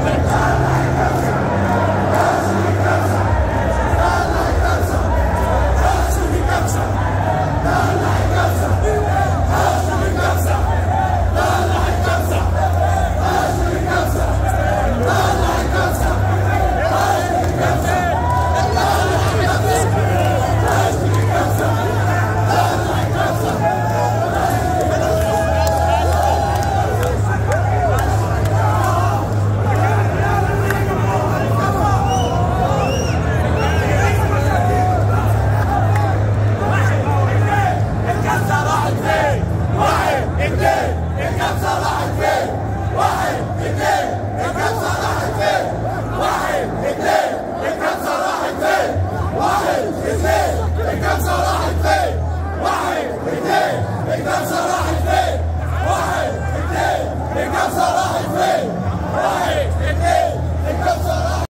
Libertar! Fatih! Faik! İklim! İnkar salah!